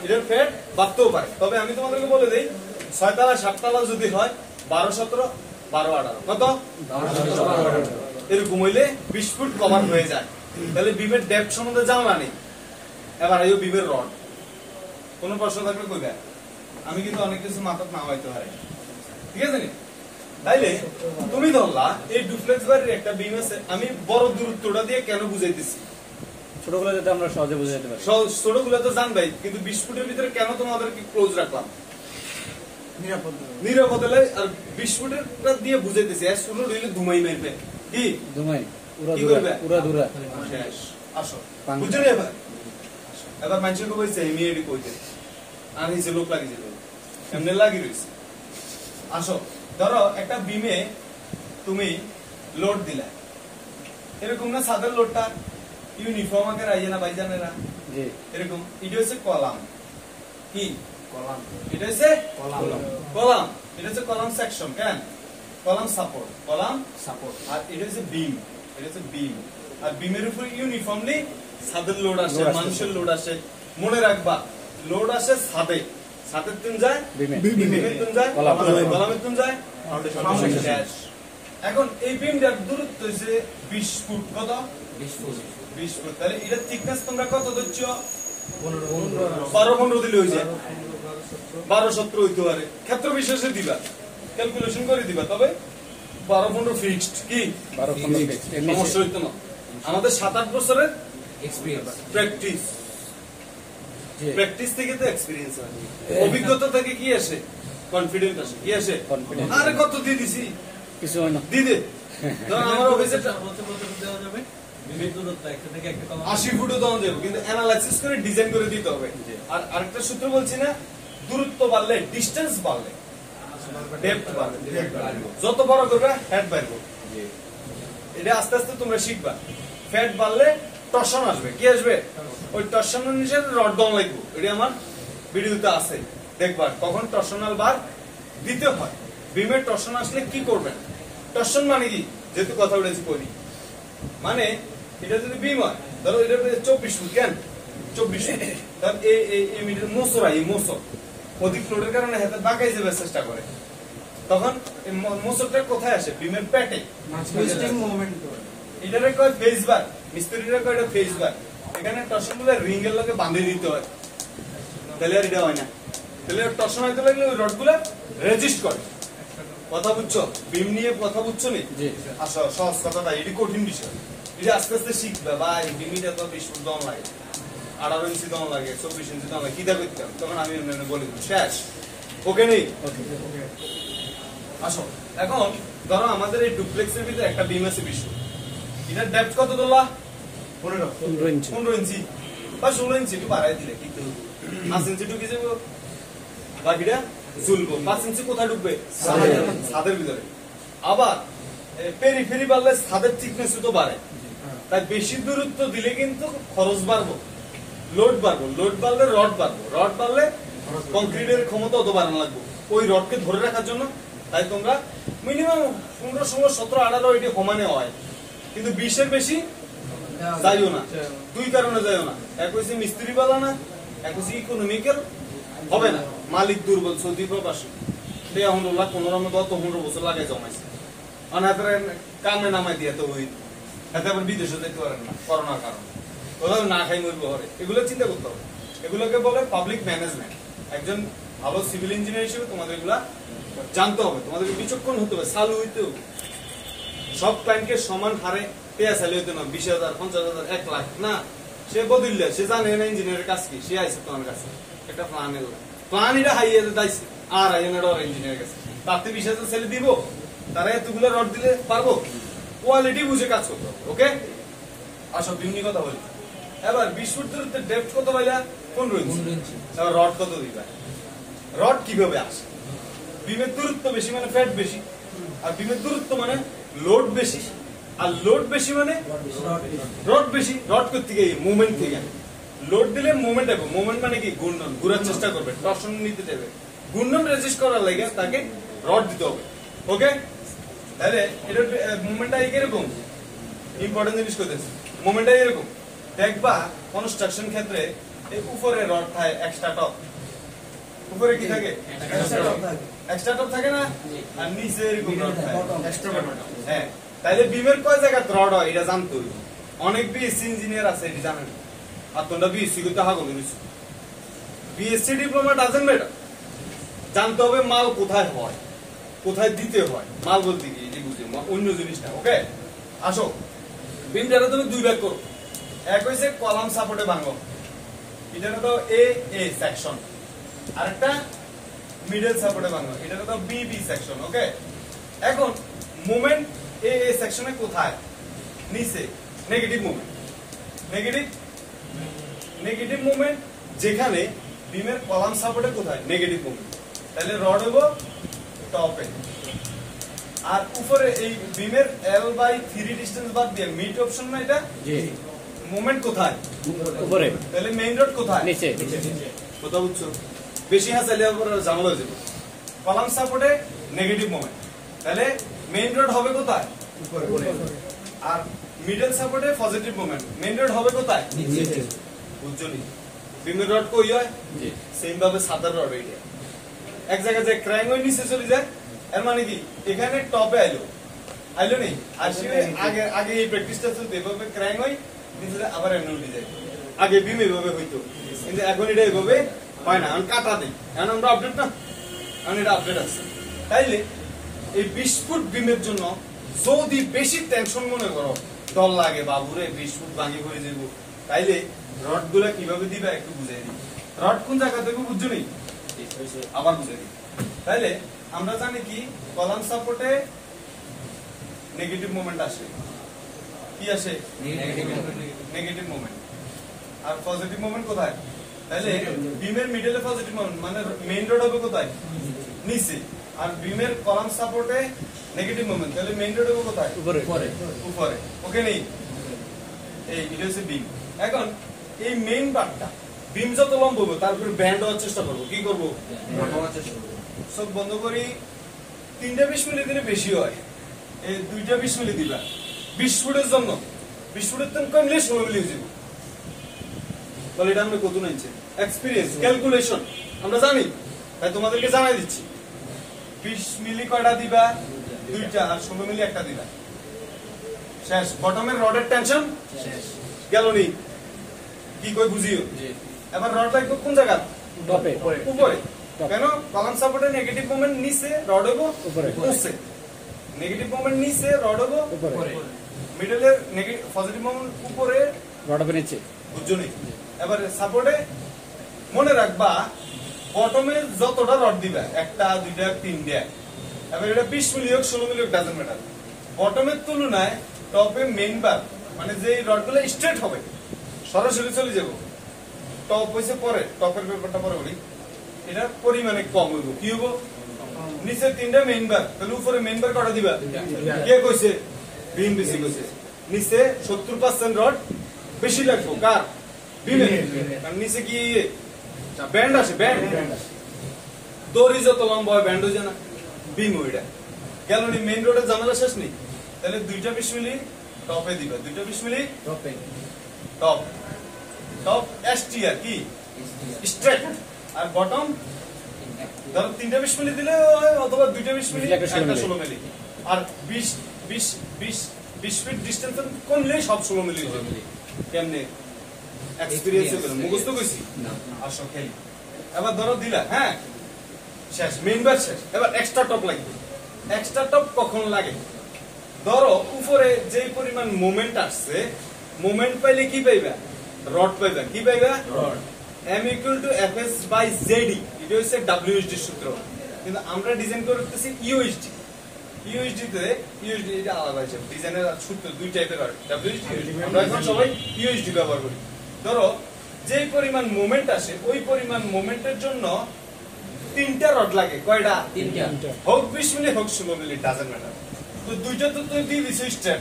এটার ফ্যাট বাড়তেও পারে। তবে আমি তোমাদেরকে বলে দিই ছয়তলা সাততলা যদি হয় বারো সতেরো বারো আঠারো। কত? এরকম হইলে বিশ ফুট কভার হয়ে যায়। তাহলে বিমের ডেপথ সম্বন্ধে জানা নেই। এবার আইও বিমের রড কোনো প্রশ্ন থাকলে কইবে আমি কিন্তু অনেক কিছু মাথাত না হইতে পারে। ঠিক আছে তাইলে তুমি ধরলা এই ডুপ্লেক্স বাড়ির একটা বিম আছে আমি বড় দূরত্বটা দিয়ে কেন বুঝাইতেছি? ছোটগুলো যাতে আমরা সহজে বুঝে যেতে পারি। ছোটগুলো তো জানবাই কিন্তু বিশ ফুটের ভিতরে কেন তোমাদেরকে ক্লোজ রাখলাম? নিরাপদ নিরাপদ হলে আর বিশ ফুটের দিয়ে বুঝাইতেছি আর ছোট হইলে ধুমাই মারবে। কি? দুমাই উড়া দুরা? উড়া দুরা শেষ। আসো। বুঝছ এবার? এবার মানুষের কইছে আমি এডি কইতে আর হিসে লোক লাগি যেত এমনি লাগি রইছে। আসো ধরো একটা বিমে তুমি লোড দিলা। এরকম না সাদের লোডটা? ইউনিফর্ম আকার আইয়ে না ভাইজানেরা জি। এরকম। এটা হচ্ছে কলাম। কি? কলাম। এটা হচ্ছে কলাম। কলাম। এটা হচ্ছে কলাম সেকশন কেন? কলাম সাপোর্ট কলাম সাপোর্ট আর এটা হচ্ছে বিম এটা হচ্ছে বিম আর বিমের উপর ইউনিফর্মলি ছাদের লোড আসে মানুষের লোড আসে। মনে রাখবা লোড আসে ছাদে। ছাদের তুন যায় বিমে। বিমের তুন যায় কলামের তুন যায় শেষ। এখন এই বিমটার দূরত্ব হচ্ছে বিশ ফুট। কত? বিশ ফুট। বিশ ফুট। তাহলে এটা থিকনেস তোমরা কত ধরছো? বারো পনেরো দিলে হয়ে যায় বারো সতেরো হইতে পারে। ক্ষেত্র বিশেষে দিবা। ক্যালকুলেশন করে দিবা। তবে বারো পনেরো ফিক্সড কি? বারো পনেরো সমস্যা হইতো না। আমাদের সাত আট বছরের এক্সপিরিয়েন্স প্র্যাকটিস প্র্যাকটিস থেকে তো এক্সপিরিয়েন্স হয়। অভিজ্ঞতা থেকে কি আসে? কনফিডেন্ট আসে। কি আসে? আরে কত দিয়ে দিছি? কিছু হয় না। দি। দে আমার অফিসে দেওয়া যাবে। বিভিন্ন দূরত্ব একটা থেকে একটা কমা। আশি ফুটও দেওয়া যাবে কিন্তু অ্যানালাইসিস করে ডিজাইন করে দিতে হবে। আর আরেকটা সূত্র বলছি না দূরত্ব বাড়লে ডিস্টেন্স বাড়লে। ডেপথ যত বড় করবে হেড বাড়বে। এটা আস্তে আস্তে তোমরা শিখবা। ফ্যাট বাড়লে টর্শন আসবে। কি আসবে? ওই টর্শনের নিচে রড লাগবে। এটা আমার ভিডিওতে আছে। দেখবা কখন টর্শনাল বার দিতে হয়। বিমের টর্শন আসলে কি করবেন? টর্শন মানে কি? যেহেতু কথা বলেছি করি মানে এটা যদি বিম হয় ধরো এটা চব্বিশ ফুট কেন? চব্বিশ ফুট। ধর এই মিটার মোসরা এই মোসর। অধিক লোডের কারণে হাতে বাঁকাই যাবে চেষ্টা করে। তখন মোসরটা কোথায় আসে? বিমের টুইস্টিং মুভমেন্ট করে। এটারে কয় ফেস বার মিস্ত্রিরা কয় এটা ফেস বার? এখানে টর্শনগুলো রিং এর লগে বাঁধে দিতে হয়। তাহলে আর এটা হয় না। তাহলে টর্শন হইতে লাগলে ওই রডগুলা রেজিস্ট করে। কথা বুঝছ? বিম নিয়ে কথা বুঝছ নি? আসো সহজ কথাটা এটি কঠিন বিষয়। এটা আস্তে আস্তে শিখবে। ভাই বিমিটা তো বিশ ফুট দম লাগে। আঠারো ইঞ্চি দম লাগে চব্বিশ ইঞ্চি দম লাগে। কিতা করতে হবে? তখন আমি অন্যান্য বলে দেবো। শেষ। ওকে নেই? ওকে আসো। এখন ধরো আমাদের এই ডুপ্লেক্সের ভিতরে একটা বিম আছে বিশ ফুট এটার ডেপথ কত তোলা? পনেরো। পনেরো ইঞ্চি। পনেরো ইঞ্চি। বা ষোলো ইঞ্চি একটু বাড়াই দিলে কিন্তু পাঁচ ইঞ্চি ঢুকে যাব। বাকিটা ঝুলবো। পাঁচ ইঞ্চি কোথায় ঢুকবে? ছাদের। ভিতরে। আবার পেরি ফেরি বাড়লে ছাদের থিকনেস তো বাড়ে। তাই বেশি দূরত্ব দিলে কিন্তু খরচ বাড়বো। লোড বাড়বো। লোড বাড়লে রড বাড়বো। রড বাড়লে কংক্রিটের ক্ষমতা অত বাড়ানো লাগবে। ওই রডকে ধরে রাখার জন্য তাই তোমরা মিনিমাম পনেরো ষোলো সতেরো আঠারো এটি সমানে হয়। কিন্তু বিশের বেশি যাইও না। দুই কারণে যাইও না। এক হচ্ছে মিস্ত্রি পালা না, এক হচ্ছে ইকোনমিক্যাল হবে না। মালিক দুর্বল, সৌদি প্রবাসী। পনেরো মতো পনেরো বছর জমাইছে। অনাথরে কামে নামাই দিয়ে তো ওই এতে আবার বিদেশে যেতে পারেন না, করোনার কারণে। না খাই মরবে ঘরে। এগুলো চিন্তা করতে হবে। এগুলোকে বলে পাবলিক ম্যানেজমেন্ট একজন ভালো সিভিল ইঞ্জিনিয়ার হিসেবে তোমাদের এগুলা জানতে হবে। তোমাদেরকে বিচক্ষণ হতে হবে। চালু হইতে হবে। সব ক্লায়েন্টকে সমান হারে পেয়া চালু হইতে না বিশ হাজার পঞ্চাশ হাজার এক লাখ না। সে বদললে সে জানে না ইঞ্জিনিয়ারের কাজ কি সে আইসে তোমার কাছে। একটা প্ল্যান এলো প্ল্যান এটা হাইয়ে দাইছে আর আইন এটা ইঞ্জিনিয়ারের কাছে। তাতে বিশ হাজার ছেলে দিব তারা এতগুলো রড দিলে পারব? কোয়ালিটি বুঝে কাজ করতে হবে ওকে আসো বিমনি কথা বলি। এবার বিশ ফুট দূরত্বে ডেপথ কত পাইলা পনেরো ইঞ্চি এবার রড কত দিবা? রড কীভাবে আসে? বিমের দূরত্ব বেশি মানে ফ্যাট বেশি। আর বিমের দূরত্ব মানে লোড বেশি। আর লোড বেশি মানে রড বেশি। রড করতে গিয়ে মুভমেন্ট থেকে লোড দিলে মুভমেন্ট হবে মুভমেন্ট মানে কি? ঘূর্ণন। ঘুরার চেষ্টা করবে টর্শন নিতে দেবে। ঘূর্ণন রেজিস্ট করার লাগে তাকে রড দিতে হবে। ওকে তাহলে এটা মুভমেন্টটা এরকম ইম্পর্টেন্ট জিনিস করতেছে। মুভমেন্টটা এরকম দেখবা কনস্ট্রাকশন ক্ষেত্রে এই উপরে রড থাকে এক্সট্রা টপ উপরে কি থাকে? এক্সট্রা টপ এক্সট্রা টপ থাকে না? আর নিচে এরকম রড থাকে। এক্সট্রা টপ হ্যাঁ। তাইলে বিমের কয় জায়গা রড হয়? এটা জানতে হইব। অনেক বিএসসি ইঞ্জিনিয়ার আছে এটা জানেন। আর তোমরা বিএসসি করতে হাগল নিছো বিএসসি ডিপ্লোমা ডাজেন্ট ম্যাটার জানতে হবে মাল কোথায় হয় কোথায় দিতে হয়। মাল বলতে কি? এটি বুঝি অন্য জিনিসটা ওকে? আসো। বিমটারে তুমি দুই ভাগ করো। এক হইছে কলাম সাপোর্টে ভাঙো। এটা তো এ এ সেকশন আরেকটা মিডল সাপোর্টে ভাঙো এটা তো বি বি সেকশন ওকে এখন মোমেন্ট এ এ সেকশনে কোথায়? নিচে negative moment negative negative moment যেখানে বিমের কলাম সাপোর্টে কোথায়? নেগেটিভ মোমেন্ট তাহলে রড হব টপে আর উপরে এই বিমের এল বাই থ্রি ডিস্টেন্স বাদ দিয়ে মিড অপশন না এটা? জি। মোমেন্ট কোথায়? উপরে। তাহলে মেইন রোড কোথায়? নিচে। কথা বুঝছ বেশি আবার ঝামেলা হয়ে যাবে। কলাম সাপোর্টে নেগেটিভ মোমেন্ট তাহলে মেইন রোড হবে কোথায়? আর মিডল সাপোর্টে পজিটিভ মোমেন্ট মেইন রোড হবে কোথায়? নিচে। বুঝছ নি বিমের রড কই হয়? জি। সেম ভাবে সাদা রড এইটা। এক জায়গায় যে ক্র্যাং ওই নিচে চলে যায় এর মানে কি? এখানে টপে আইলো। আইলো নেই? আর সে আগে আগে এই প্র্যাকটিসটা চলতে এভাবে ক্র্যাং ওই নিচে আবার এমন উঠে যায়। আগে বিম এভাবে হইতো। কিন্তু এখন এটা এভাবে হয় না এখন কাটা দেই। এখন আমরা আপডেট না? এখন এটা আপডেট আছে। তাইলে এই বিশ ফুট বিমের জন্য যদি বেশি টেনশন মনে করো দল লাগে বাবুরে বিশ ফুট ভাঙি করে যাব তাইলে রডগুলা কীভাবে দিবে একটু বুঝাই দিই। রড কোন জায়গা থেকে বুঝছ নি? আবার বুঝে দিই। তাইলে আমরা জানি কি কলাম সাপোর্টে নেগেটিভ মোমেন্ট আসে। কি আসে? নেগেটিভ মোমেন্ট আর পজিটিভ মোমেন্ট কোথায়? তাহলে বিমের মিডলে পজিটিভ মোমেন্ট মানে মেইন রোড হবে কোথায়? নিচে। আর বিমের কলাম সাপোর্টে নেগেটিভ মোমেন্ট তাহলে মেইন রোড হবে কোথায়? উপরে। উপরে। ওকে নেই? এই এটা হচ্ছে বিম এখন এই মেইন পার্টটা বিম যত লম্ব হবে তারপরে ব্যান্ড হওয়ার চেষ্টা করব। কি করব? সব বন্ধ করি। তিনটা বিশ মিলি দিলে বেশি হয়। এই দুইটা বিশ মিলি দিবা বিশ ফুটের জন্য। বিশ ফুটের তেমন কমলে ষোলো মিলি হয়ে যাবে। তাহলে এটা আমরা কত নিচ্ছে এক্সপিরিয়েন্স ক্যালকুলেশন আমরা জানি। তাই তোমাদেরকে জানাই দিচ্ছি। বিশ মিলি কয়টা দিবা? দুইটা আর ষোলো মিলি একটা দিবা। শেষ। বটমের রডের টেনশন গেল নি। কি কই বুঝিও? এবার রড লাগবে কোন জায়গা? টপে উপরে। কেন? কলাম সাপোর্টে নেগেটিভ মোমেন্ট নিচে রড হব? উপরে। উপরে। নেগেটিভ মোমেন্ট নিচে রড হব? উপরে। মিডলের নেগেটিভ পজিটিভ মোমেন্ট উপরে। রডাবে নিচে। বুঝছ নি? এবার সাপোর্টে মনে রাখবা বটমে যতটা রড দিবা, একটা, দুইটা, তিনটা, এবার এটা বিশ মিলি হোক, ষোলো মিলি হোক ডাজেন্ট ম্যাটার বটমের তুলনায় টপে মেইন বার মানে যে রডগুলো স্ট্রেট হবে, সরাসরি চলে যাব। টপ হয়েছে পরে টপের ব্যাপারটা পরে বলি। এটা পরিমাণে কম হইব। কি হইব? নিচে তিনটা মেইন বার তাহলে উপরে মেইন বার কটা দিবা। কে কইছে? বিম বেশি কইছে। নিচে সত্তর পার্সেন্ট রড বেশি লাগবো। কার? নিচে কি ব্যান্ড আছে ব্যান্ড দড়ি যত লম্বা হয় ব্যান্ড হয়ে না। বিম ওইটা। গেল মেইন রোডের জানালা শেষ নেই তাহলে দুইটা বিশ মিলি টপে দিবা। দুইটা বিশ মিলি টপে টপ টপ এসটি আর কি? স্ট্রেট আর বটম ধরো তিনটা বিশ মিলি দিলে অথবা দুইটা বিশ মিলি একটা ষোলো মিলি। আর বিশ বিশ বিশ বিশ ফিট ডিস্টেন্স করলে সব ষোলো মিলি। কেমনে? এক্সপিরিয়েন্স হবে মুখস্থ কইছি আসো খেলি এবার ধরো দিলা হ্যাঁ? শেষ মেইন বার শেষ। এবার এক্সট্রা টপ লাগবে। এক্সট্রা টপ কখন লাগে? ধরো উপরে যেই পরিমাণ মোমেন্ট আসছে মোমেন্ট পাইলে কি পাইবা? রড পাইবা। কি পাইবা? M equal to fs by zd এটা হচ্ছে সূত্র। কিন্তু আমরা ডিজাইন করতেছি usd usd তে usd এটা আলাদা হিসাব ডিজাইনের সূত্র দুই টাইপের হয়। Wsd আমরা এখন সবাই usd ব্যবহার করি। ধরো যেই পরিমাণ মোমেন্ট আসে ওই পরিমাণ মোমেন্টের জন্য তিনটা রড লাগে। কয়টা? তিনটা। হোক বিশ মিনিট হোক ষোলো মিনিট ডাজেন্ট ম্যাটার তো দুইটা তো তুই দিয়ে দিছিস স্টেপ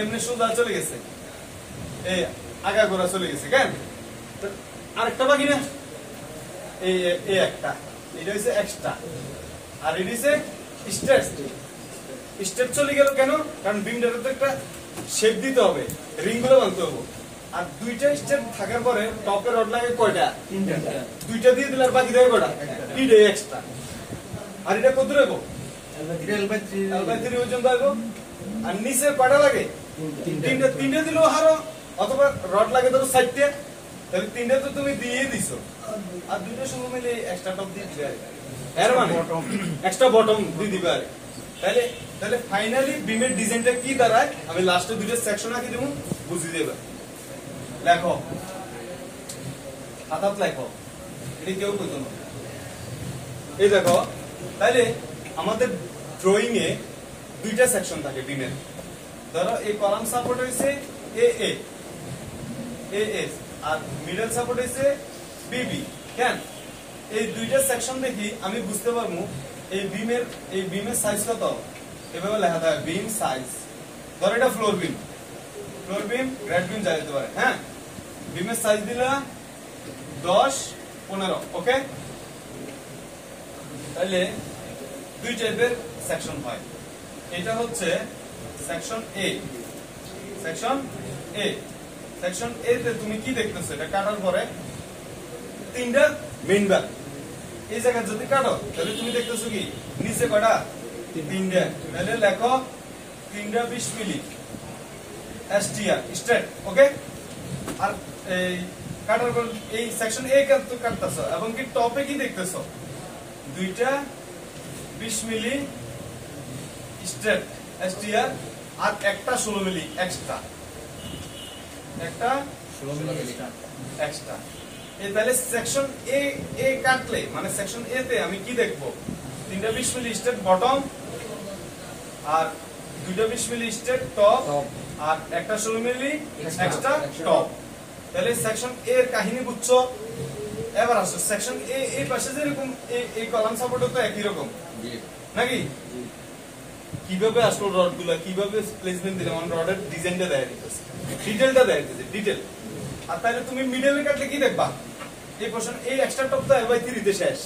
এমনি সোজা চলে গেছে। এই আগা গোড়া চলে গেছে কেন? আরেকটা বাকি না। এই এই একটা। এটা হচ্ছে এক্সট্রা আর এটা হচ্ছে স্টেপ স্টেপ চলে গেল কেন? কারণ বিমটাতে তো একটা শেপ দিতে হবে। রিংগুলো বানতে হবে। আর দুইটা স্টেপ থাকার পরে টপের রড লাগে কয়টা? তিনটা। দুইটা দিয়ে দিলে আর বাকি দেবে কয়টা? ইডে এক্সট্রা আর এটা কত আসব আর নিচে কয়টা লাগে? তিনটা। তিনটা। দিলেও হারো। অথবা রড লাগে ধরো সাইডটা তাহলে তিনটা তো তুমি দিয়ে দিছো। আর দুইটা সঙ্গে মিলে এক্সট্রা টপ দিয়ে দিবে এর মানে? এক্সট্রা বটম দিয়ে দিবে আর তাহলে তাহলে ফাইনালি বিমের ডিজাইনটা কি দাঁড়ায়? আমি লাস্টে দুইটা সেকশন আঁকি দেবো। বুঝিয়ে দেবে। লেখো। হাতাত লেখো। এটা কেউ কইতো না। এই দেখো তাহলে আমাদের ড্রয়িং এ দুইটা সেকশন থাকে বিমের ধরো, এই কলাম সাপোর্ট হইছে এ এ এ এস আর মিডল সাপোর্ট হইছে বিবি কেন? এই দুইটা সেকশন দেখি আমি বুঝতে পারব এই বিমের এই বিমের সাইজ কত। এভাবে লেখা থাকে বিম সাইজ ধরো এটা floor beam floor beam grade beam যা যেতে পারে হ্যাঁ? বিমের সাইজ দিলা দশ, পনেরো ওকে তাহলে দুই টাইপের সেকশন হয়। এটা হচ্ছে section A section A section A তে তুমি কি দেখতেছো? এটা কাটার পরে তিনটা মেইন বার এই জায়গা যদি কাটো, তাহলে তুমি দেখতেছো কি? নিচে কটা তিনটা। তাহলে লেখো তিনটা বিশ মিলি এসটিআর স্ট্রেট ওকে আর এই কাটার পর এই সেকশন এ কাটতেছো এবং কি টপে কি দেখতেছো? দুইটা বিশ মিলি স্ট্রেট এসটিআর আর একটা ষোলো মিলি এক্সট্রা একটা এক্সট্রা এই তাহলে সেকশন এ এ কাটলে মানে সেকশন এ তে আমি কি দেখব? তিনটা বিশ মিলি স্ট্রেট বটম আর দুইটা বিশ মিলি স্ট্রেট টপ আর একটা ষোলো মিলি এক্সট্রা টপ তাহলে সেকশন এ এর কাহিনী বুঝছ? এবার আসো সেকশন এ এই পাশে যেরকম এই এই কলাম সাপোর্ট তো একই রকম। নাকি? কীভাবে আসলো রডগুলা কীভাবে প্লেসমেন্ট দিলাম? আমার রডের ডিজাইনটা দেয় দিতেছে। ডিটেলটা দেয় দিতেছে ডিটেল আর তাহলে তুমি মিডলে কাটলে কি দেখবা? এই পোর্শন এই এক্সট্রা টপ তো বাই থ্রিতে শেষ।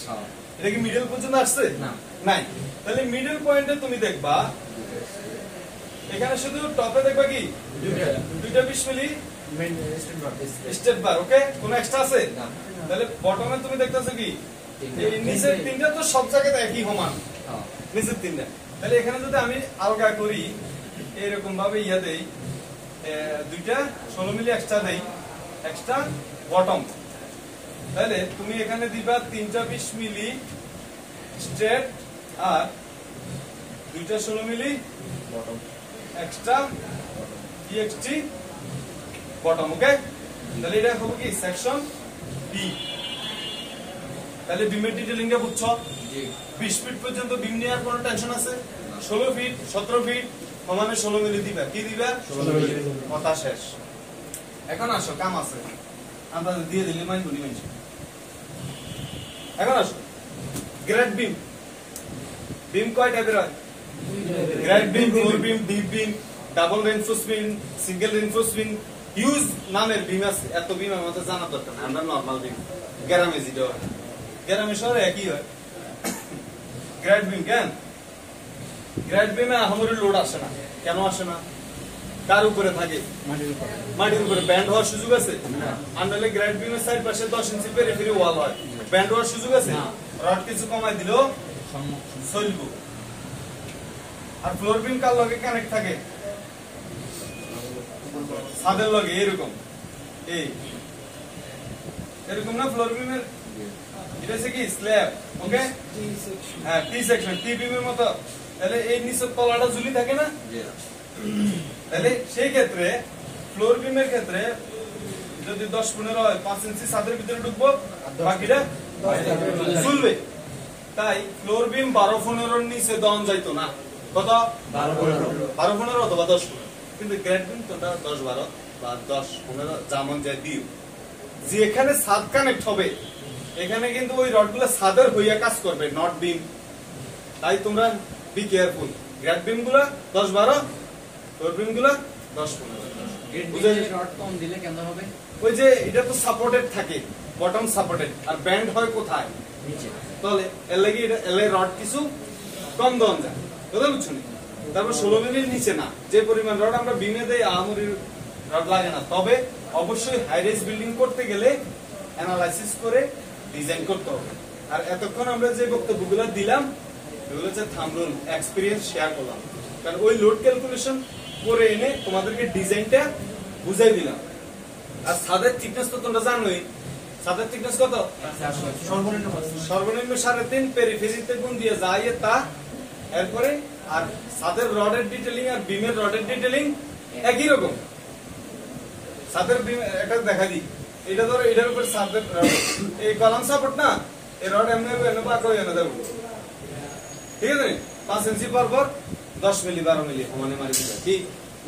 এটা কি মিডল পর্যন্ত আসছে? না। নাই। তাহলে মিডল পয়েন্টে তুমি দেখবা এখানে শুধু টপে দেখবা কি? দুইটা বিশ milli main straight bar step bar okay কোনো এক্সট্রা আছে? না। তাহলে বটমে তুমি দেখতেছো কি? এই নিচের তিনটা তো সব জায়গাতে একই সমান। নিচের তিনটা। তাহলে এখানে যদি আমি আলগা করি এরকম ভাবে ইয়া দেই দুইটা ষোলো মিলি এক্সট্রা দেই এক্সট্রা বটম তাহলে তুমি এখানে দিবা তিনটা বিশ মিলি স্ট্রেট আর দুইটা ষোলো milli bottom extra E X T bottom okay তাহলে এটা হবে কি সেকশন বি তাহলে বিমের ডিটেলিংটা বুঝছ? বিশ ফিট পর্যন্ত বিম নেওয়ার কোনো টেনশন আছে? ষোলো ফিট সতেরো ফিট সমানে ষোলো মিলি দিবা। কি দিবা? কথা শেষ। এখন আসো কাম আছে। আমরা দিয়ে দিলে মাইন বলি মাইন এখন আসো। গ্রেড বিম বিম কয় টাইপের হয়? Grade beam floor beam deep beam double reinforced beam single reinforced beam huge নামের বিম আছে এত বিম আমাদের জানা দরকার না আমরা নর্মাল বিম গ্রামে যেটা হয়। গ্রামে শহরে একই হয়। গ্রেড বিম কেন? গ্রেড বিমে আহামরি লোড আসে না। কেন আসে না? কার উপরে থাকে? মাটির উপর। মাটির উপরে। ব্যান্ড হওয়ার সুযোগ আছে। আর নাহলে গ্রেড বিমের সাইড পাশে দশ ইঞ্চি পেরিফেরি ওয়াল হয়। ব্যান্ড হওয়ার সুযোগ আছে। রড কিছু কমাই দিলেও চলব আর ফ্লোর বিম কার লগে কানেক্ট থাকে? ছাদের লগে এরকম। এই। এরকম না ফ্লোর বিমের এটা হচ্ছে কি স্ল্যাব ওকে হ্যাঁ টি সেকশন টি বিমের মতো। তাহলে এই নিচের তলাটা ঝুলি থাকে না? তাহলে সেই ক্ষেত্রে ফ্লোর বিমের ক্ষেত্রে যদি দশ পনেরো হয় পাঁচ ইঞ্চি ছাদের ভিতরে ঢুকবো বাকিটা ঝুলবে। তাই ফ্লোর বিম বারো পনেরোর নিচে দন যাইতো না। কত? বারো পনেরো। বারো পনেরো অথবা দশ পনেরো। কিন্তু গ্রেড তোমরা দশ বারো বা দশ পনেরো যেমন যায় দিও। যে এখানে ছাদ কানেক্ট হবে এখানে কিন্তু ওই রডগুলো ছাদের হইয়া কাজ করবে নট বিম তাই তোমরা বি কেয়ারফুল গ্রেড বিমগুলা দশ বারো বিমগুলা দশ পনেরো। ওই যে এটা তো সাপোর্টেড থাকে বটম সাপোর্টেড আর ব্যান্ড হয় কোথায়? নিচে। তাহলে এর লাগি এটা এল রড কিছু কম দন যায়। বুঝছ নি? তারপর ষোলো মিলির নিচে না, যে পরিমাণ রড আমরা বিমে দেই আহামরির রড লাগে না। তবে অবশ্যই হাই রেস বিল্ডিং করতে গেলে অ্যানালাইসিস করে ডিজাইন করতে হবে। আর এতক্ষণ আমরা যে বক্তব্যগুলো দিলাম, এগুলো হচ্ছে থামরুল এক্সপিরিয়েন্স শেয়ার করলাম। কারণ ওই লোড ক্যালকুলেশন করে এনে তোমাদেরকে ডিজাইনটা বুঝাই দিলাম। আর ছাদের থিকনেস তো তোমরা জানোই। ছাদের থিকনেস কত? সর্বনিম্ন সর্বনিম্ন সাড়ে তিন পেরিফেরিতে গুণ দিয়ে যায় তা, এরপরে আর ছাদের রডের ডিটেলিং আর বিমের রডের ডিটেলিং একই রকম। ছাদের বিম এটা দেখা দিই। এটা ধরো এটার উপর রড। এই কলাম সাপোর্ট না এই রড এমনি এনে পাক হয়ে দেবো। ঠিক আছে? পাঁচ ইঞ্চি পর পর দশ মিলি বারো মিলি সমানে মারি দিবে কি?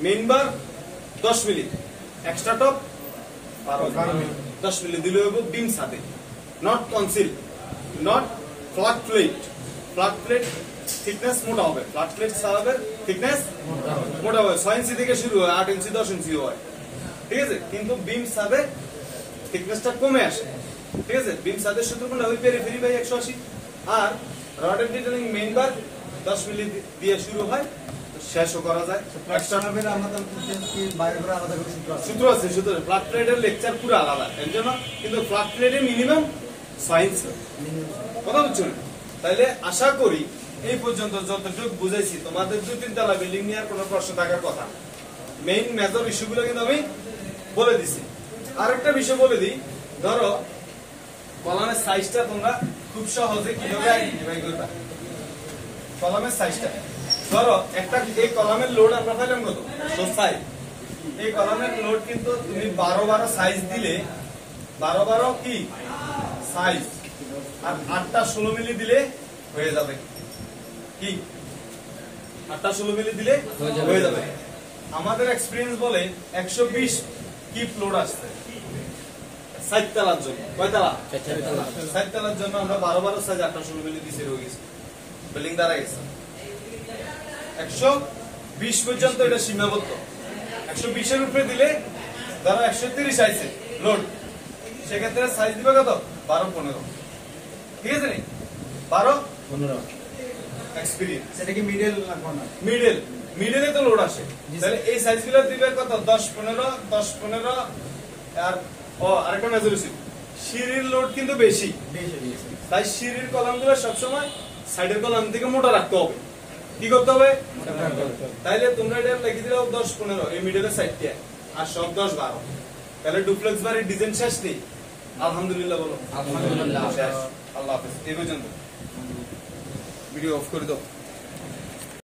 মেইন বার দশ মিলি। এক্সট্রা টপ বারো মিলি। দশ মিলি দিলে হইব বিম সাথে not conceal not flat plate flat plate thickness মোটা হবে। ফ্ল্যাট প্লেট হবে। থিকনেস মোটা হবে। ছয় ইঞ্চি থেকে শুরু হয় আট ইঞ্চি দশ ইঞ্চি হয়। ঠিক আছে? কিন্তু বিম সাবে থিকনেসটা কমে আসে। ঠিক আছে? বিম সাদের সূত্র কোনটা ওই পেরিফেরি বাই একশো আশি। আর রডের ডিটেলিং মেইন বার দশ মিলি দিয়ে শুরু হয় শেষও করা যায়। সূত্র আছে? সূত্র ফ্ল্যাট প্লেটের লেকচার পুরো আলাদা। এর জন্য কিন্তু ফ্ল্যাট প্লেটে মিনিমাম সায়েন্স কথা বুঝছ তাইলে আশা করি এই পর্যন্ত যতটুকু বুঝাইছি তোমাদের দু তিন তলা বিল্ডিং নিয়ে আর কোনো প্রশ্ন থাকার কথা মেইন মেজর ইস্যুগুলো কিন্তু আমি বলে দিছি। আরেকটা বিষয় বলে দিই ধরো কলামের সাইজটা তোমরা খুব সহজে কীভাবে আইডেন্টিফাই করবে? কলামের সাইজটা ধরো একটা এই কলামের লোড আমরা পাইলাম কত? সাইজ এই কলামের লোড কিন্তু তুমি বারো বারো সাইজ দিলে বারো বারো কি? সাইজ আর আটটা ষোলো মিলি দিলে হয়ে যাবে। কি? আটটা ষোলো মিলি দিলে হয়ে যাবে। আমাদের এক্সপিরিয়েন্স বলে একশো বিশ কিপ লোড আসছে। সাইড তালার জন্য। কয় তালা? সাইড তালার জন্য আমরা বারো বারো সাইজ আটটা ষোলো মিলি দিছে রয়ে গেছে। বিল্ডিং দাঁড়া গেছে। একশো বিশ পর্যন্ত এটা সীমাবদ্ধ। একশো বিশের উপরে দিলে ধরো একশো তিরিশ আইছে লোড সেক্ষেত্রে সাইজ দিবে কত? বারো পনেরো। ঠিক আছে নি? বারো? পনেরো। এক্সপিরিয়েন্স সেটা কি মিডল না কর্নার মিডল মিডলে তো লোড আসে। তাহলে এই দিবে কত? দশ পনেরো দশ পনেরো আর ও আরেকটা সিঁড়ির লোড কিন্তু বেশি। তাই সিঁড়ির কলামগুলো সবসময় সাইডের কলাম থেকে মোটা রাখতে হবে। কি করতে হবে? তাইলে তোমরা এটা লিখে দিলাও দশ পনেরো এই মিডলের সাইডটা আর সব দশ বারো। তাহলে ডুপ্লেক্স বাড়ির ডিজাইন শেষ নেই। আলহামদুলিল্লাহ বলো। আলহামদুলিল্লাহ। আল্লাহ হাফেজ। এই পর্যন্ত। ভিডিও অফ করে দাও